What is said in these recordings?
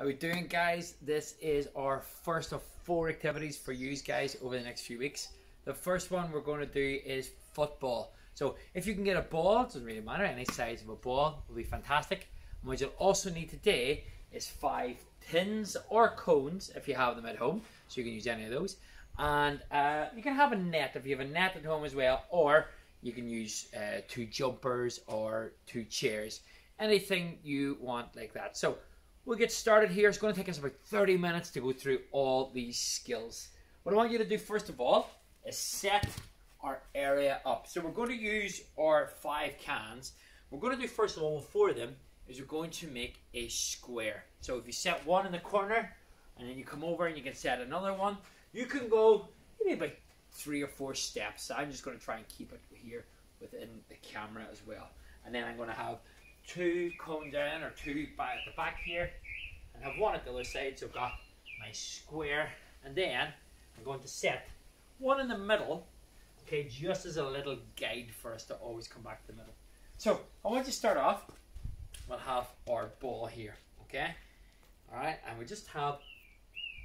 How we doing guys? This is our first of four activities for you guys over the next few weeks. The first one we're going to do is football. So if you can get a ball, it doesn't really matter, any size of a ball will be fantastic. And what you'll also need today is five tins or cones if you have them at home. So you can use any of those. And uh, you can have a net if you have a net at home as well, or you can use uh, two jumpers or two chairs. Anything you want like that. So we'll get started here. It's going to take us about 30 minutes to go through all these skills. What I want you to do first of all is set our area up. So we're going to use our five cans. We're going to do first of all four of them is we're going to make a square. So if you set one in the corner and then you come over and you can set another one, you can go maybe about three or four steps. I'm just going to try and keep it here within the camera as well. And then I'm going to have two cone down or two by at the back here and have one at the other side. So I've got my square and then I'm going to set one in the middle okay, just as a little guide for us to always come back to the middle. So I want you to start off, we'll have our ball here, okay? All right, and we just have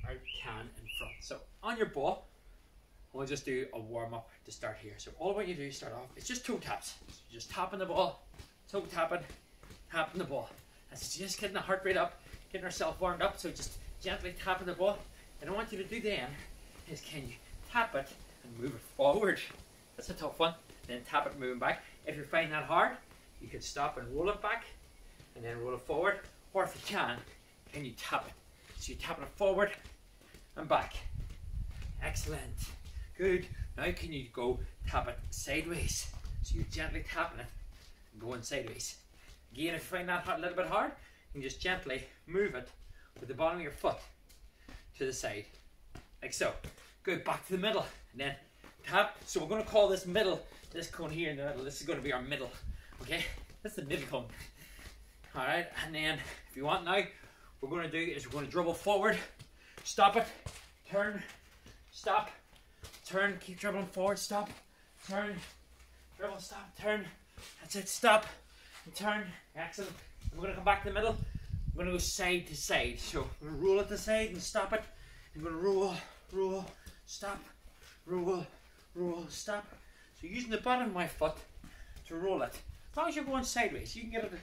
our can in front. So on your ball, we'll just do a warm up to start here. So all I want you to do start off it's just toe taps. So just tapping the ball, toe tapping, tapping the ball. That's just getting the heart rate up, getting ourselves warmed up. So just gently tapping the ball. And I want you to do then is can you tap it and move it forward. That's a tough one. Then tap it moving back. If you're finding that hard, you can stop and roll it back and then roll it forward. Or if you can, can you tap it? So you're tapping it forward and back. Excellent. Good. Now can you go tap it sideways? So you're gently tapping it and going sideways. Again, if you find that a little bit hard, you can just gently move it with the bottom of your foot to the side. Like so. Good. Back to the middle. And then tap. So we're going to call this middle, this cone here in the middle, this is going to be our middle. Okay? That's the middle cone. Alright, and then if you want now, we're going to do is we're going to dribble forward, stop it, turn, stop, turn, keep dribbling forward, stop, turn, dribble, stop, turn. That's it, stop, turn. Excellent. We're going to come back to the middle. I'm going to go side to side. So I'm going to roll it to side and stop it. We're going to roll, roll, stop, roll, roll, stop. So using the bottom of my foot to roll it. As long as you're going sideways, you can get it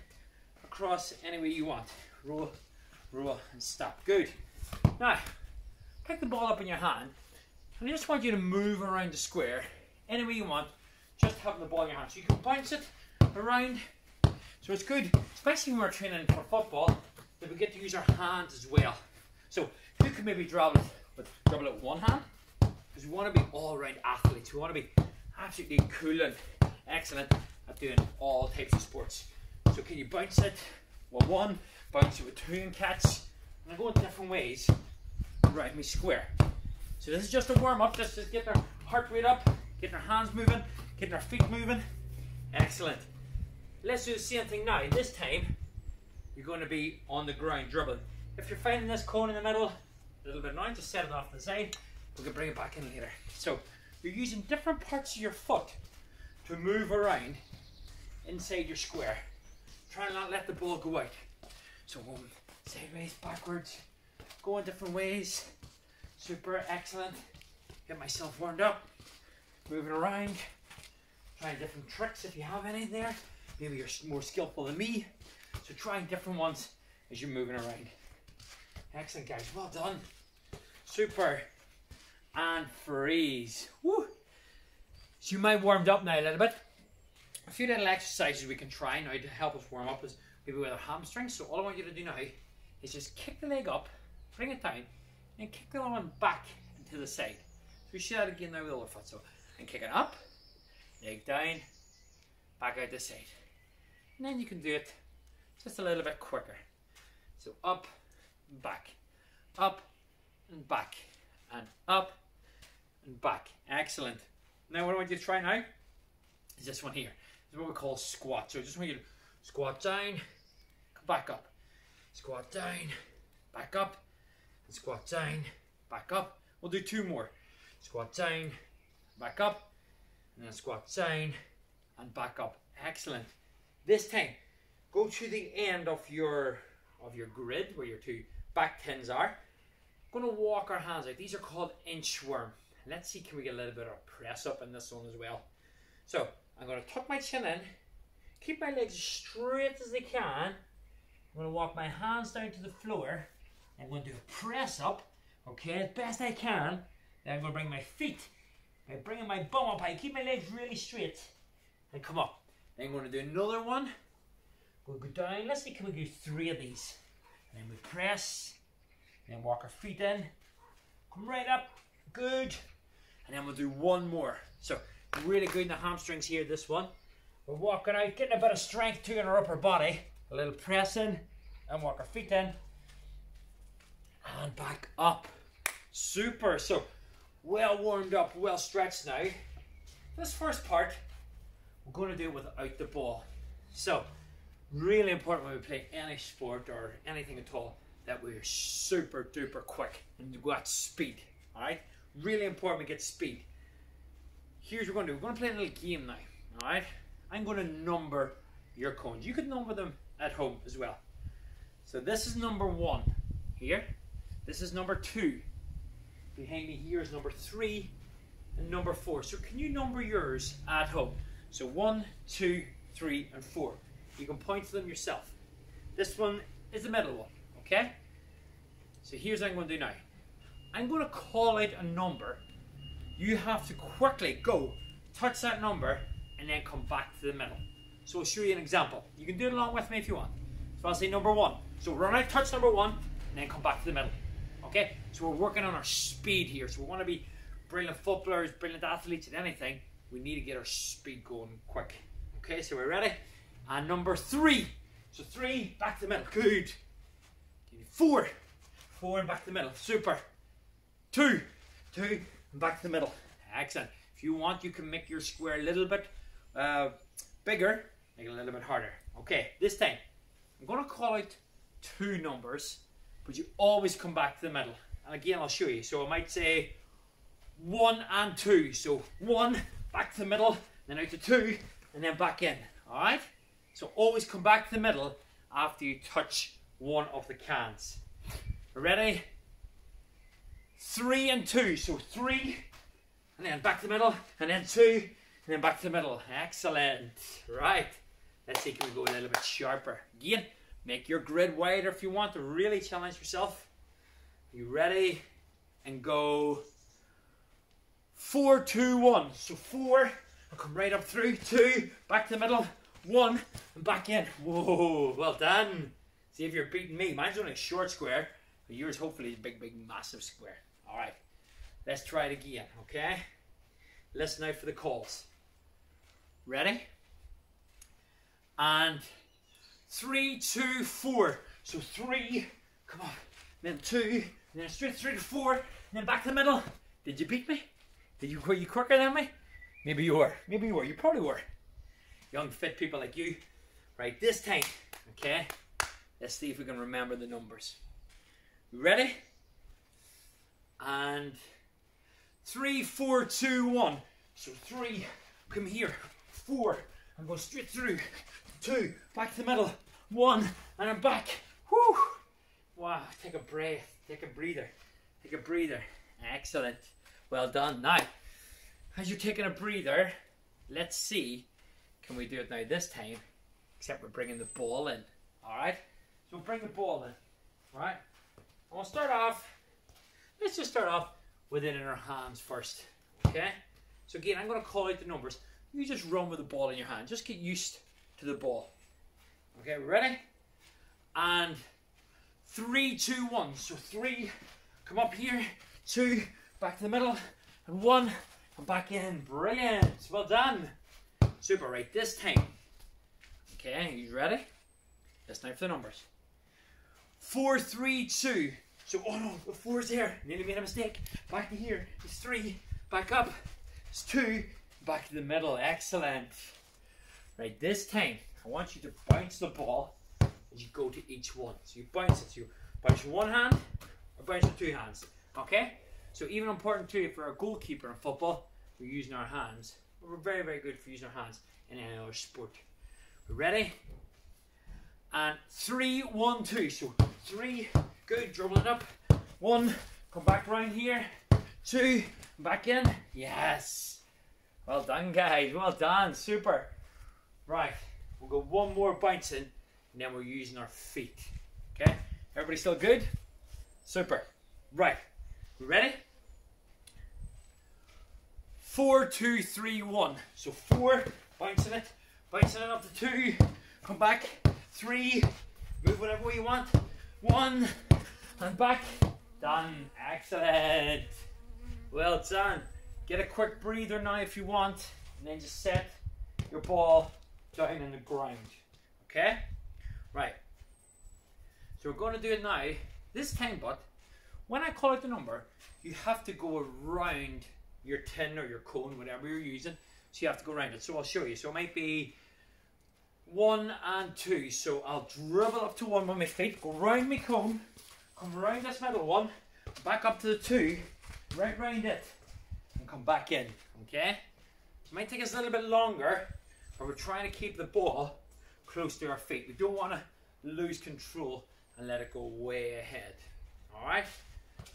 across any way you want. Roll, roll, and stop. Good. Now, pick the ball up in your hand, and I just want you to move around the square any way you want, just having the ball in your hand. So you can bounce it around. So it's good, especially when we're training for football, that we get to use our hands as well. So you can maybe dribble it, but dribble it with one hand, because we want to be all-round athletes. We want to be absolutely cool and excellent at doing all types of sports. So can you bounce it with one, bounce it with two and catch, and I go in different ways around me square. So this is just a warm up, just, just getting our heart rate up, getting our hands moving, getting our feet moving. Excellent. Let's do the same thing now. This time, you're going to be on the ground dribbling. If you're finding this cone in the middle, a little bit now, just set it off to the side. We can bring it back in later. So you're using different parts of your foot to move around inside your square. Try and not let the ball go out. So going sideways, backwards, going different ways. Super excellent. Get myself warmed up. Moving around. Trying different tricks if you have any there. Maybe you're more skillful than me. So trying different ones as you're moving around. Excellent guys, well done. Super. And freeze. Woo. So you might warmed up now a little bit. A few little exercises we can try now to help us warm up is maybe with our hamstrings. So all I want you to do now is just kick the leg up, bring it down, and kick the other one back to the side. So we should that again now with the other foot. So and kick it up, leg down, back out the side. And then you can do it just a little bit quicker. So up, back, up, and back, and up, and back. Excellent. Now what I want you to try now is this one here. This is what we call squat. So I just want you to squat down, come back up. Squat down, back up, and squat down, back up. We'll do two more. Squat down, back up, and then squat down, and back up. Excellent. This time, go to the end of your of your grid where your two back tens are. I'm Going to walk our hands out. These are called inchworm. Let's see, can we get a little bit of press up in this one as well? So I'm going to tuck my chin in, keep my legs straight as they can. I'm to walk my hands down to the floor. I'm to do a press up, okay, as best I can. Then I'm to bring my feet by bringing my bum up high. Keep my legs really straight and come up. Then I'm going to do another one. We'll go down. Let's see, can we do three of these? And then we press, then walk our feet in, come right up, good. And then we'll do one more. So really good in the hamstrings here, this one. We're walking out, getting a bit of strength too in our upper body. A little pressing, and walk our feet in. And back up. Super. So well warmed up, well stretched now. This first part, we're going to do it without the ball. So, really important when we play any sport or anything at all that we're super duper quick and we've got speed. Alright? Really important we get speed. Here's what we're going to do. We're going to play a little game now. Alright? I'm going to number your cones. You can number them at home as well. So this is number one here. This is number two. Behind me here is number three and number four. So can you number yours at home? So one, two, three, and four. You can point to them yourself. This one is the middle one, okay? So here's what I'm going to do now. I'm going to call out a number. You have to quickly go, touch that number, and then come back to the middle. So I'll show you an example. You can do it along with me if you want. So I'll say number one. So run out, touch number one, and then come back to the middle. Okay? So we're working on our speed here. So we want to be brilliant footballers, brilliant athletes at anything. We need to get our speed going quick. Okay, so we're ready? And number three. So three, back to the middle. Good. Four. Four and back to the middle. Super. Two. Two and back to the middle. Excellent. If you want, you can make your square a little bit uh, bigger, make it a little bit harder. Okay, this time, I'm going to call out two numbers but you always come back to the middle. And again, I'll show you. So I might say one and two. So one, back to the middle, then out to two, and then back in. All right? So always come back to the middle after you touch one of the cans. Ready? Three and two. So three, and then back to the middle, and then two, and then back to the middle. Excellent. Right. Let's see, can we go a little bit sharper? Again. Make your grid wider if you want to really challenge yourself. You ready? And go four, two, one. So four, I'll come right up through, two, back to the middle, one, and back in. Whoa, well done. See if you're beating me. Mine's only a short square, but yours hopefully is a big, big, massive square. All right, let's try it again, okay? Listen out for the calls. Ready? And three, two, four. So three, come on, then two, then straight three to four, then back to the middle. Did you beat me? Did you were you quicker than me? Maybe you were. Maybe you were. You probably were. Young fit people like you. Right, this time, okay? Let's see if we can remember the numbers. ready? And three, four, two, one. So three, come here. Four, and go straight through two, back to the middle, one, and I'm back. Whew. Wow, take a breath, take a breather, take a breather. Excellent. Well done. Now, as you're taking a breather, let's see, can we do it now this time? Except we're bringing the ball in. All right? So we'll bring the ball in. All right? And we'll start off, let's just start off with it in our hands first. Okay? So again, I'm going to call out the numbers. You just run with the ball in your hand. Just get used to the ball. Okay, ready? And three, two, one. So three, come up here, two, back to the middle, and one, and back in. Brilliant. Well done. Super, right, this time. Okay, you ready? This time for the numbers. Four, three, two. So, oh no, the four's here. Nearly made a mistake. Back to here. It's three. Back up. It's two. Back to the middle. Excellent. Right, this time, I want you to bounce the ball as you go to each one. So you bounce it. So you bounce with one hand or bounce with two hands. Okay? So even important too, if we're a goalkeeper in football, we're using our hands. We're very, very good for using our hands in any other sport. Ready? And three, one, two. So three, Good, dribbling up. One, come back round here. Two, back in. Yes. Well done, guys. Well done. Super. Right, we'll go one more bouncing, and then we're using our feet. Okay? Everybody still good? Super. Right. Ready? Four, two, three, one. So four, bouncing it, bouncing it up to two, come back, three, move whatever way you want, one, and back, done, excellent. Well done. Get a quick breather now if you want, and then just set your ball down in the ground. Okay? Right. So we're going to do it now. This time, but when I call out the number, you have to go around your tin or your cone, whatever you're using. So you have to go around it. So I'll show you. So it might be one and two. So I'll dribble up to one with my feet, go round my cone, come around this middle one, back up to the two, right round it, and come back in. Okay? It might take us a little bit longer, but we're trying to keep the ball close to our feet. We don't want to lose control and let it go way ahead. Alright?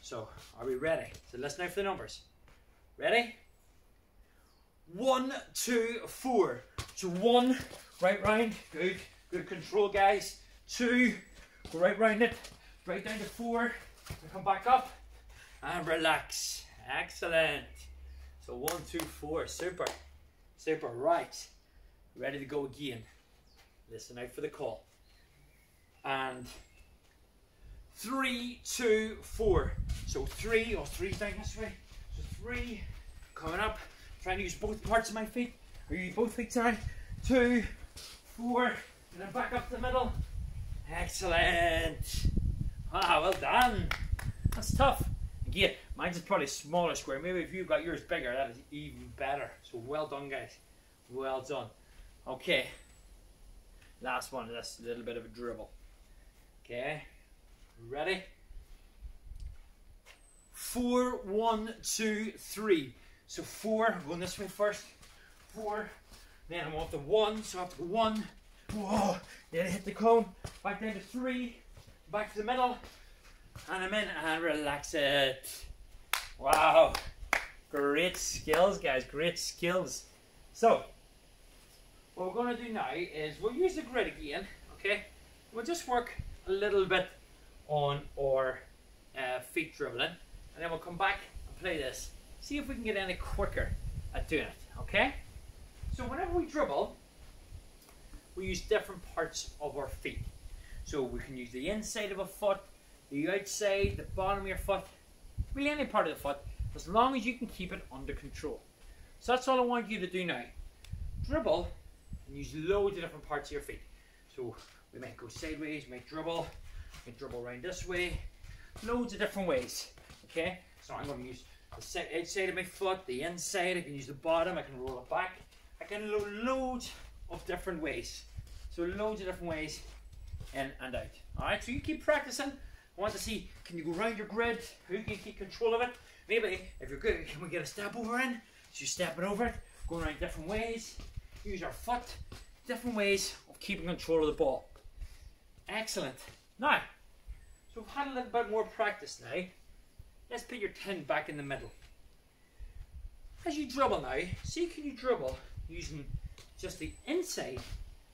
So, are we ready? So let's for the numbers. Ready? One, two, four. So one, right round. Good. Good control, guys. Two, go right round it. Right down to four. And come back up. And relax. Excellent. So one, two, four. Super. Super. Right. Ready to go again. Listen out for the call. And three, two, four. So three, or three down this way. So three, coming up. Trying to use both parts of my feet. Or use both feet, sorry. Two, four, and then back up the middle. Excellent. Ah, well done. That's tough. Again, mine's probably smaller square. Maybe if you've got yours bigger, that is even better. So well done, guys. Well done. Okay. Last one. That's a little bit of a dribble. Okay. Ready? Four, one, two, three. So four, I'm going this way first. Four. Then I'm off to one, so I have to go one. Whoa. Then I hit the cone. Back down to three. Back to the middle. And I'm in and relax it. Wow. Great skills, guys. Great skills. So, what we're going to do now is we'll use the grid again, okay? We'll just work a little bit on our uh, feet dribbling, and then we'll come back and play this. See if we can get any quicker at doing it, okay? So whenever we dribble, we use different parts of our feet. So we can use the inside of a foot, the outside, the bottom of your foot, really any part of the foot, as long as you can keep it under control. So that's all I want you to do now. Dribble and use loads of different parts of your feet. So we might go sideways, we might dribble, we might dribble around this way, loads of different ways. Okay, so I'm going to use the outside of my foot, the inside, I can use the bottom, I can roll it back. I can lo loads of different ways. So loads of different ways in and out. Alright, so you keep practicing. I want to see, can you go around your grid? Who can keep control of it? Maybe, if you're good, can we get a step over in? So you step it over it, going around different ways. Use our foot, different ways of keeping control of the ball. Excellent. Now, so we've had a little bit more practice now. Let's put your tin back in the middle. As you dribble now, see can you dribble using just the inside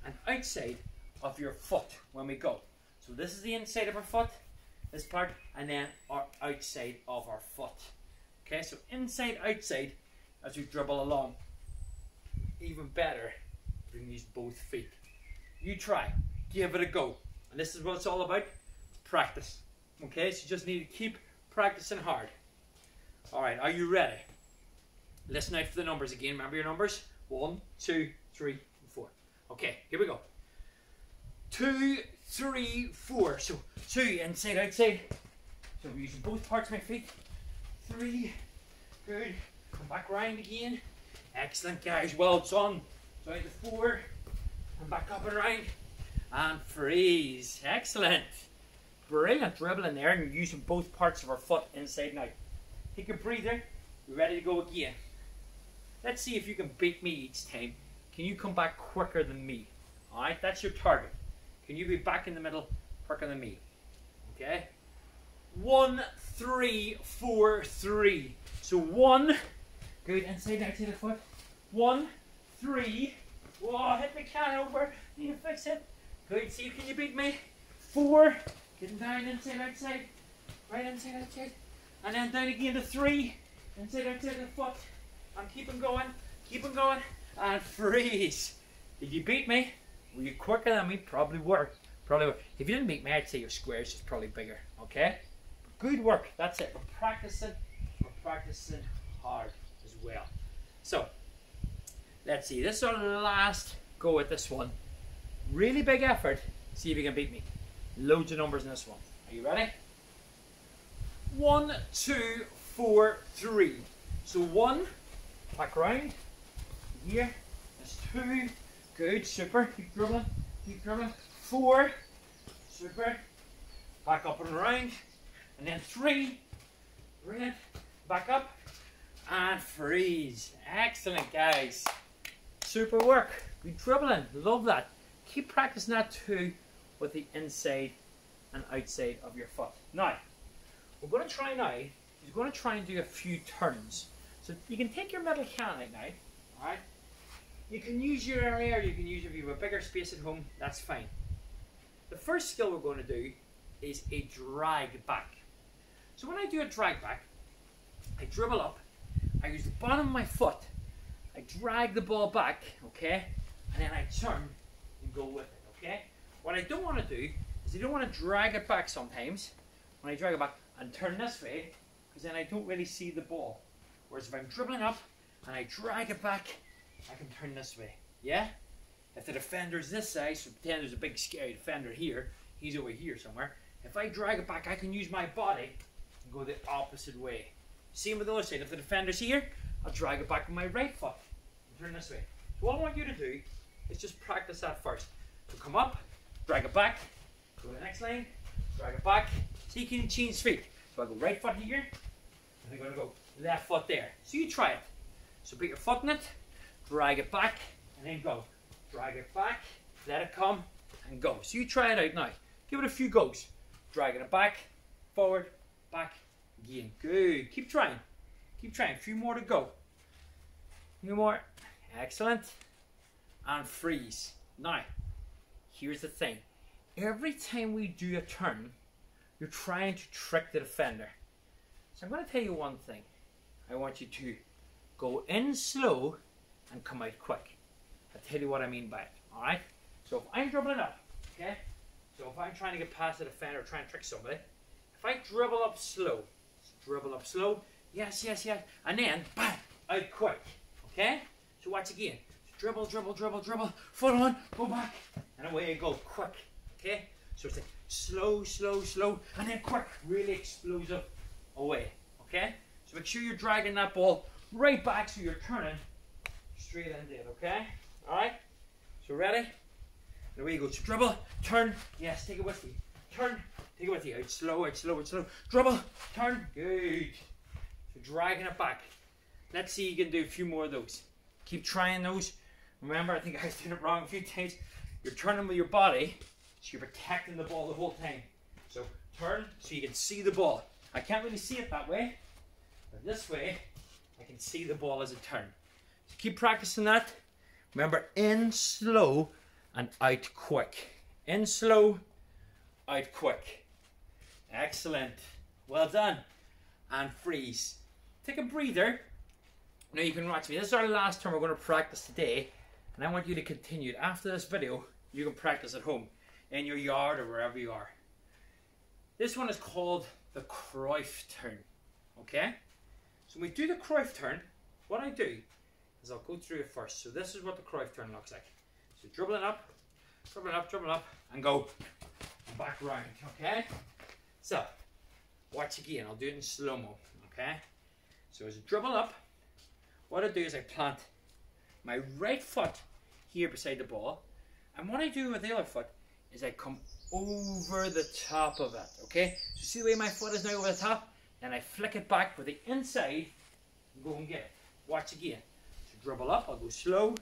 and outside of your foot when we go. So this is the inside of our foot, this part, and then our outside of our foot. Okay, so inside, outside as you dribble along. Even better, we can use both feet. You try, give it a go. And this is what it's all about, practice. Okay, so you just need to keep practicing hard. All right, are you ready? Listen out for the numbers again. Remember your numbers? One, two, three, four. Okay, here we go. Two, three, four. So two inside, outside. So we're using both parts of my feet. Three, good. Come back round again. Excellent, guys. Well done. So out to four, and back up and round, and freeze. Excellent. Brilliant dribbling there and using both parts of our foot inside out. Take a breather. We're ready to go again. Let's see if you can beat me each time. Can you come back quicker than me? Alright, that's your target. Can you be back in the middle quicker than me? Okay? one, three, four, three. So one, good, inside, outside the foot. One, three, whoa, hit the can over, need to fix it. Good, see, can you beat me? Four, getting down, inside, outside, right, inside, outside. And then down again to three, inside, outside the foot. I'm keeping going, keeping going, and freeze. Did you beat me? Were you quicker than me? Probably were. Probably were. If you didn't beat me, I'd say your square is probably bigger. Okay? Good work. That's it. We're practicing. We're practicing hard as well. So, let's see. This is our last go at this one. Really big effort. See if you can beat me. Loads of numbers in this one. Are you ready? One, two, four, three. So one, back round. Here. That's two. Good, super. Keep dribbling. Keep dribbling. Four. Super. Back up and around. And then three. Brilliant. Back up. And freeze. Excellent, guys. Super work. Good dribbling. Love that. Keep practicing that too with the inside and outside of your foot. Now, we're going to try now. You're going to try and do a few turns. So you can take your metal can out now. Alright? You can use your area you can use if you have a bigger space at home, that's fine. The first skill we're going to do is a drag back. So when I do a drag back, I dribble up, I use the bottom of my foot, I drag the ball back, okay, and then I turn go with it, okay? What I don't want to do is I don't want to drag it back sometimes, when I drag it back, and turn this way, because then I don't really see the ball. Whereas if I'm dribbling up and I drag it back, I can turn this way. Yeah? If the defender's this side, so pretend there's a big scary defender here, he's over here somewhere. If I drag it back, I can use my body and go the opposite way. Same with the other side. If the defender's here, I'll drag it back with my right foot and turn this way. So what I want you to do is just practice that first. So come up, drag it back, go to the next lane, drag it back. So you can change feet. So I go right foot here, and I'm to go left foot there. So you try it. So put your foot in it, drag it back, and then go. Drag it back, let it come, and go. So you try it out now. Give it a few goes. Dragging it back, forward, back, again. Good. Keep trying. Keep trying. A few more to go. A few more. Excellent. And freeze. Now, here's the thing. Every time we do a turn, you're trying to trick the defender. So I'm going to tell you one thing. I want you to go in slow and come out quick. I'll tell you what I mean by it. Alright? So if I'm dribbling up, okay? So if I'm trying to get past the defender or try and trick somebody, if I dribble up slow, dribble up slow, yes, yes, yes, and then bam, out quick. Okay? So watch again. Dribble, dribble, dribble, dribble, foot on, go back, and away you go, quick. Okay? So it's like slow, slow, slow, and then quick, really explosive away. Okay? So make sure you're dragging that ball right back so you're turning straight into it, okay? Alright? So ready? And away you go. So dribble, turn, yes, take it with you. Turn, take it with you. Out slow, out slow, out slow. Dribble, turn, good. So dragging it back. Let's see you can do a few more of those. Keep trying those. Remember, I think I doing it wrong a few times. You're turning with your body, so you're protecting the ball the whole time. So turn so you can see the ball. I can't really see it that way, but this way, I can see the ball as it turns. So keep practicing that. Remember, in slow and out quick. In slow, out quick. Excellent. Well done. And freeze. Take a breather. Now you can watch me. This is our last turn we're going to practice today. And I want you to continue. After this video, you can practice at home, in your yard or wherever you are. This one is called the Cruyff turn. Okay? So when we do the Cruyff turn, what I do is I'll go through it first. So this is what the Cruyff turn looks like. So dribbling up, dribbling up, dribbling up, and go back round. Okay? So, watch again. I'll do it in slow-mo. Okay? So as I dribble up, what I do is I plant my right foot here beside the ball. And what I do with the other foot is I come over the top of it. Okay? So see the way my foot is now over the top? Then I flick it back with the inside and go and get it. Watch again. So dribble up, I'll go slow.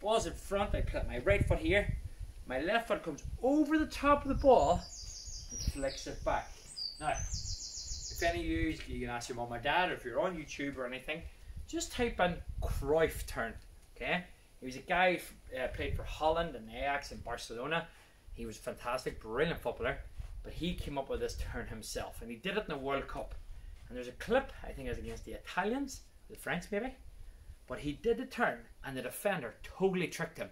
Ball's in front, I put my right foot here. My left foot comes over the top of the ball and flicks it back. Now, if any of you, you can ask your mom or dad, or if you're on YouTube or anything, just type in Cruyff turn. Okay, he was a guy uh, played for Holland and Ajax and Barcelona. He was fantastic, brilliant footballer, but he came up with this turn himself, and he did it in the World Cup. And there's a clip, I think it was against the Italians, the French maybe, but he did the turn, and the defender totally tricked him.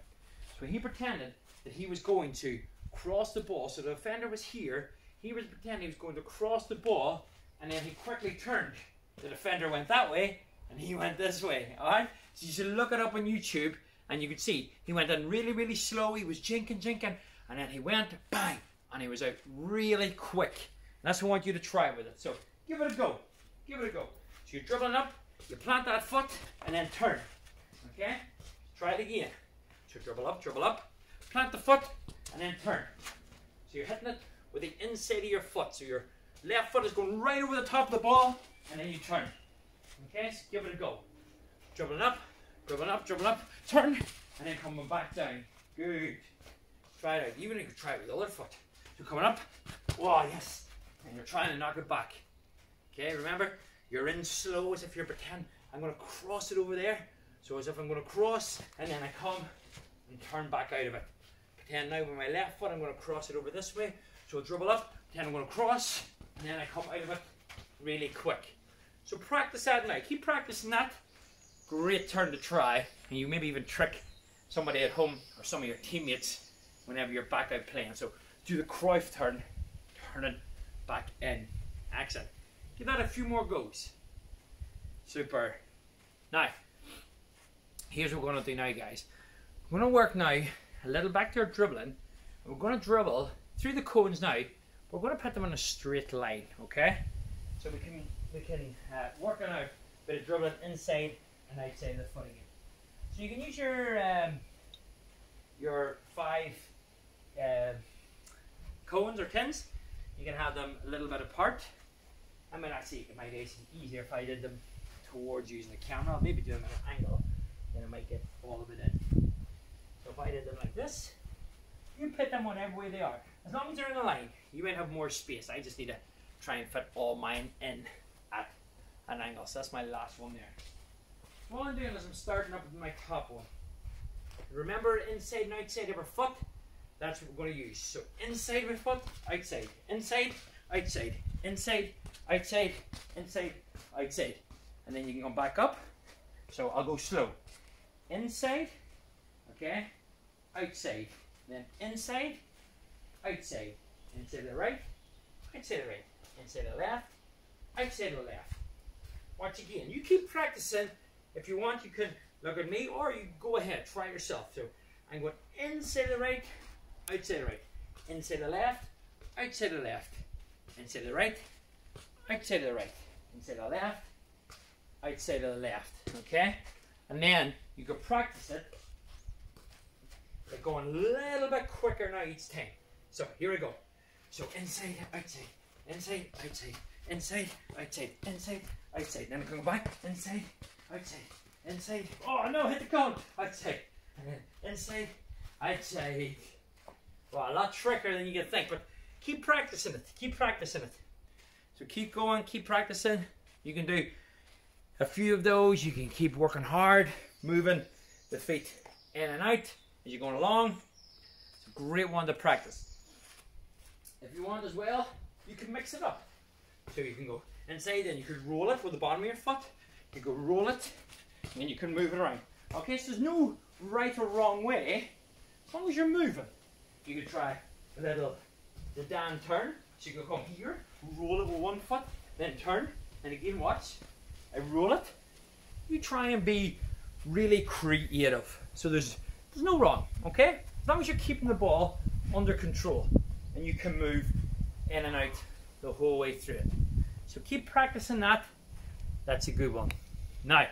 So he pretended that he was going to cross the ball. So the defender was here. He was pretending he was going to cross the ball, and then he quickly turned. The defender went that way, and he went this way. All right. So you should look it up on YouTube, and you can see he went in really, really slow. He was jinking, jinking, and then he went bang, and he was out really quick. And that's what I want you to try with it. So give it a go. Give it a go. So you're dribbling up, you plant that foot, and then turn. Okay. Try it again. So dribble up, dribble up, plant the foot, and then turn. So you're hitting it with the inside of your foot. So your left foot is going right over the top of the ball, and then you turn. Okay, so give it a go. Dribbling up, dribbling up, dribbling up, turn, and then coming back down. Good. Try it out. Even if you try it with the other foot. So coming up, oh yes, and you're trying to knock it back. Okay, remember, you're in slow as if you're pretend I'm going to cross it over there. So as if I'm going to cross, and then I come and turn back out of it. Pretend now with my left foot, I'm going to cross it over this way. So I'll dribble up, pretend I'm going to cross, and then I come out of it really quick. So practice that now. Keep practicing that. Great turn to try. And you maybe even trick somebody at home or some of your teammates whenever you're back out playing. So do the Cruyff turn, turn it back in. Excellent. Give that a few more goes. Super. Now, here's what we're going to do now, guys. We're going to work now a little back to our dribbling. We're going to dribble through the cones now. We're going to put them on a straight line, okay? So we can we can uh, work on a bit of dribbling inside and outside of the foot again. So you can use your um, your five uh, cones or tins. You can have them a little bit apart. I mean, actually, it might be easier if I did them towards using the camera. I'll maybe do them at an angle, then I might get all of it in. So if I did them like this, you put them whatever way they are. As long as they're in a line, you might have more space. I just need to try and fit all mine in at an angle. So that's my last one there. What I'm doing is I'm starting up with my top one. Remember inside and outside of our foot? That's what we're going to use. So inside my foot, outside, inside, outside, inside, outside, inside, outside. And then you can come back up. So I'll go slow. Inside, okay, outside. Then inside, outside. Inside the right, outside the right. Inside the left, outside the left. Watch again. You keep practicing. If you want, you can look at me or you go ahead, try yourself. So I'm going inside the right, outside the right. Inside the left, outside the left. Inside the right, outside the right. Inside the left, outside the left. Okay? And then you can practice it by going a little bit quicker now each time. So here we go. So inside, outside, inside, outside, inside, outside, inside, outside. Then we go back, inside, outside, inside. Oh no, hit the cone. Outside. And then inside, outside. Well, a lot trickier than you can think, but keep practicing it. Keep practicing it. So keep going, keep practicing. You can do a few of those. You can keep working hard, moving the feet in and out as you're going along. It's a great one to practice. If you want as well, you can mix it up. So you can go inside and you could roll it with the bottom of your foot. You go roll it, and then you can move it around. Okay, so there's no right or wrong way, as long as you're moving. You could try a little the down turn. So you can come here, roll it with one foot, then turn, and again watch. I roll it. You try and be really creative. So there's there's no wrong, okay? As long as you're keeping the ball under control and you can move in and out the whole way through it. So keep practicing that. That's a good one. Now,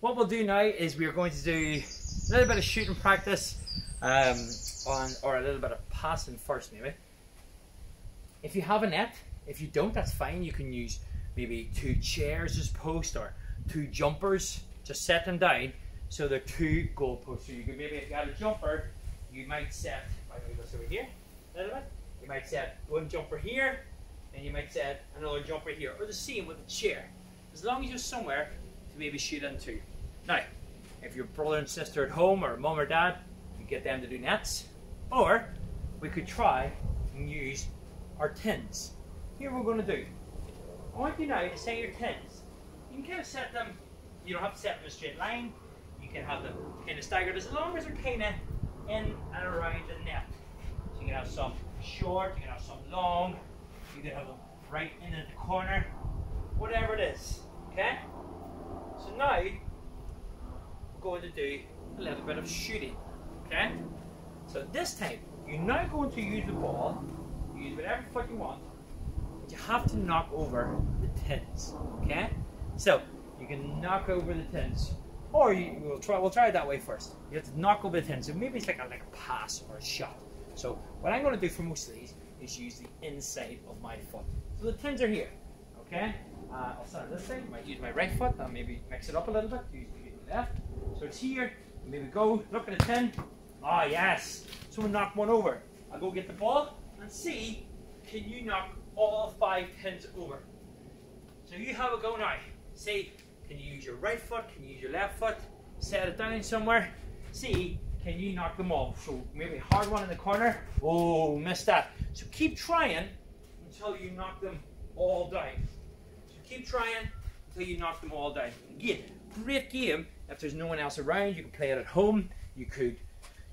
what we'll do now is we're going to do a little bit of shooting practice um, on, or a little bit of passing first maybe. If you have a net, if you don't, that's fine. You can use maybe two chairs as posts or two jumpers. Just set them down so they're two goal posts. So you could maybe, if you had a jumper, you might set, I move this over here a little bit. You might set one jumper here and you might set another jumper here. Or the same with the chair. As long as you're somewhere to maybe shoot into. Now, if your brother and sister at home or mom or dad, you get them to do nets. Or we could try and use our tins. Here we're going to do. I want you now to set your tins. You can kind of set them, you don't have to set them in a straight line. You can have them kind of staggered as long as they're kind of in and around the net. So you can have some short, you can have some long, you can have them right in the corner, whatever it is. Okay? So now we're going to do a little bit of shooting. Okay? So this time, you're now going to use the ball, use whatever foot you want, but you have to knock over the tins. Okay? So you can knock over the tins. Or you, we'll try we'll try it that way first. You have to knock over the tins. So maybe it's like a like a pass or a shot. So what I'm going to do for most of these is use the inside of my foot. So the tins are here. Okay? Uh, I'll start this. I might use my right foot and maybe mix it up a little bit. Use the left. So it's here. Maybe go look at the tin. Ah, oh, yes. Someone knocked one over. I'll go get the ball and see can you knock all five tins over. So you have a go now. See, can you use your right foot? Can you use your left foot? Set it down somewhere. See, can you knock them all? So maybe hard one in the corner. Oh, missed that. So keep trying until you knock them all down. Keep trying until you knock them all down. Again, great game. If there's no one else around, you can play it at home. You could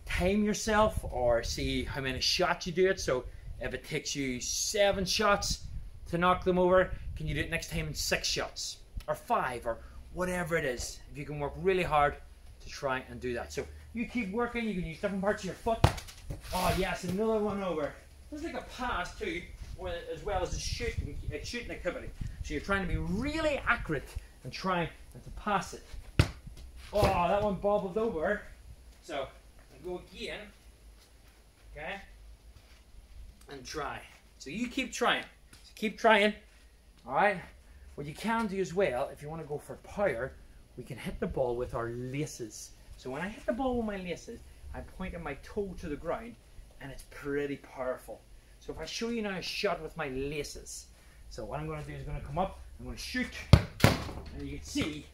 time yourself or see how many shots you do it. So if it takes you seven shots to knock them over, can you do it next time in six shots or five or whatever it is? If you can work really hard to try and do that. So you keep working, you can use different parts of your foot. Oh yes, another one over. Is like a pass too, as well as a shooting, a shooting activity. So you're trying to be really accurate and try to pass it. Oh, that one bobbled over. So I go again. Okay. And try. So you keep trying. So keep trying. Alright. What you can do as well, if you want to go for power, we can hit the ball with our laces. So when I hit the ball with my laces, I'm pointing my toe to the ground and it's pretty powerful. So if I show you now a shot with my laces, so what I'm going to do is going to come up, I'm going to shoot, and you can see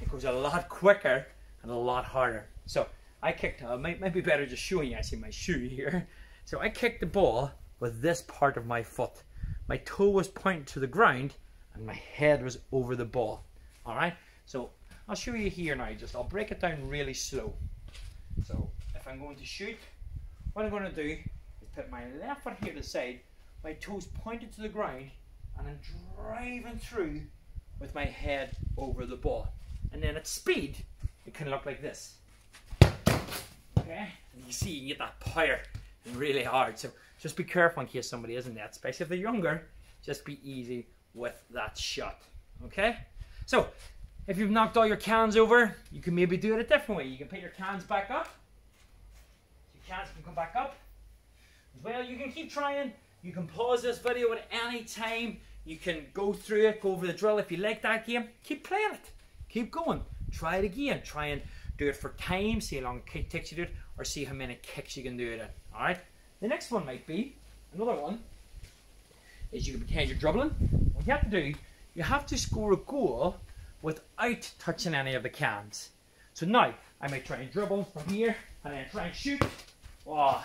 it goes a lot quicker and a lot harder. So I kicked, uh, might, might be better just showing you, I see my shoe here. So I kicked the ball with this part of my foot. My toe was pointing to the ground and my head was over the ball. All right, so I'll show you here now, just I'll break it down really slow. So if I'm going to shoot, what I'm going to do is put my left foot here to the side, my toes pointed to the ground, and I'm driving through with my head over the ball. And then at speed, it can look like this. Okay, and you see you get that power really hard. So just be careful in case somebody isn't that, especially if they're younger. Just be easy with that shot. Okay, so if you've knocked all your cans over, you can maybe do it a different way. You can put your cans back up. Your cans can come back up. Well, you can keep trying. You can pause this video at any time. You can go through it, go over the drill. If you like that game, keep playing it. Keep going. Try it again. Try and do it for time. See how long it takes you to do it, or see how many kicks you can do it in. All right. The next one might be another one. Is you can pretend you're dribbling. What you have to do, you have to score a goal without touching any of the cans. So now, I might try and dribble from here, and then try and shoot oh,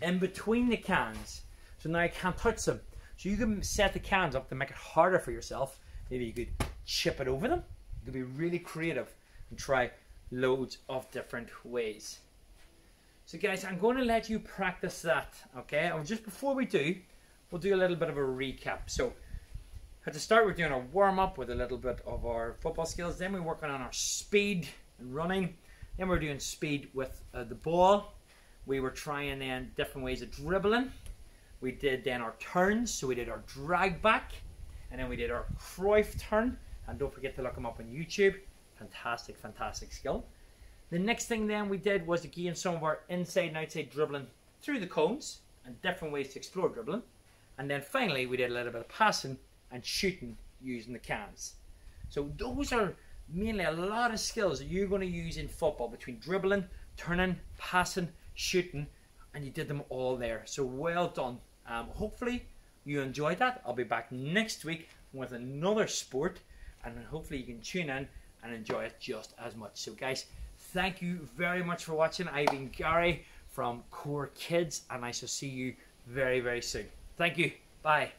in between the cans. So now I can't touch them. So you can set the cans up to make it harder for yourself. Maybe you could chip it over them. You could be really creative and try loads of different ways. So guys, I'm going to let you practice that, okay? And just before we do, we'll do a little bit of a recap. So at the start, we're doing a warm up with a little bit of our football skills. Then we're working on our speed and running. Then we're doing speed with uh, the ball. We were trying then different ways of dribbling. We did then our turns. So we did our drag back, and then we did our Cruyff turn. And don't forget to look them up on YouTube. Fantastic, fantastic skill. The next thing then we did was again some of our inside and outside dribbling through the cones and different ways to explore dribbling. And then finally we did a little bit of passing and shooting using the cans. So those are mainly a lot of skills that you're going to use in football between dribbling, turning, passing, shooting, and you did them all there. So well done. Um, hopefully you enjoyed that. I'll be back next week with another sport, and hopefully you can tune in and enjoy it just as much. So, guys, thank you very much for watching. I've been Gary from Core Kids, and I shall see you very, very soon. Thank you. Bye.